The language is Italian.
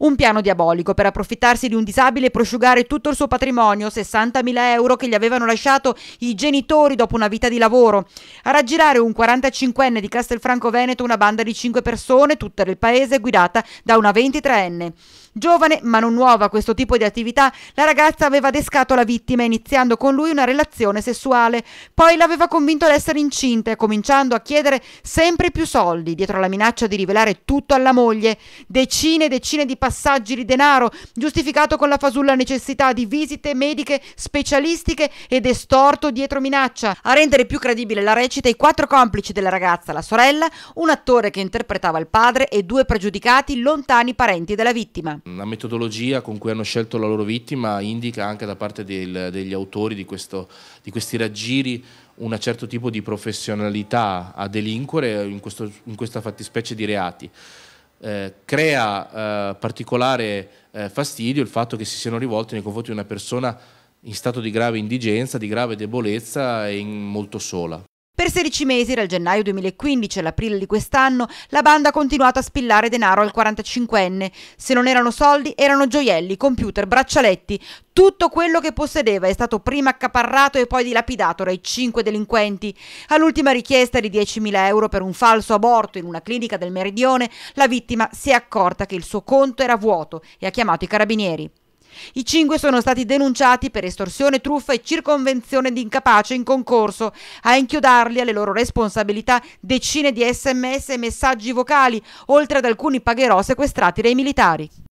Un piano diabolico per approfittarsi di un disabile e prosciugare tutto il suo patrimonio, 60.000 euro che gli avevano lasciato i genitori dopo una vita di lavoro. A raggirare un 45enne di Castelfranco Veneto una banda di 5 persone, tutta del paese, guidata da una 23enne. Giovane ma non nuova a questo tipo di attività, la ragazza aveva adescato la vittima iniziando con lui una relazione sessuale. Poi l'aveva convinto ad essere incinta cominciando a chiedere sempre più soldi, dietro la minaccia di rivelare tutto alla moglie. Decine e decine di passaggi di denaro, giustificato con la fasulla necessità di visite mediche specialistiche ed estorto dietro minaccia. A rendere più credibile la recita i quattro complici della ragazza, la sorella, un attore che interpretava il padre e due pregiudicati lontani parenti della vittima. La metodologia con cui hanno scelto la loro vittima indica anche da parte del, degli autori di, questo, di, questi raggiri un certo tipo di professionalità a delinquere in, questo, in questa fattispecie di reati. Eh, crea eh, particolare eh, fastidio il fatto che si siano rivolti nei confronti di una persona in stato di grave indigenza, di grave debolezza e molto sola. Per 16 mesi, dal gennaio 2015 all'aprile di quest'anno, la banda ha continuato a spillare denaro al 45enne. Se non erano soldi, erano gioielli, computer, braccialetti. Tutto quello che possedeva è stato prima accaparrato e poi dilapidato dai cinque delinquenti. All'ultima richiesta di 10.000 euro per un falso aborto in una clinica del Meridione, la vittima si è accorta che il suo conto era vuoto e ha chiamato i carabinieri. I cinque sono stati denunciati per estorsione, truffa e circonvenzione di incapace in concorso. A inchiodarli alle loro responsabilità decine di sms e messaggi vocali, oltre ad alcuni pagherò sequestrati dai militari.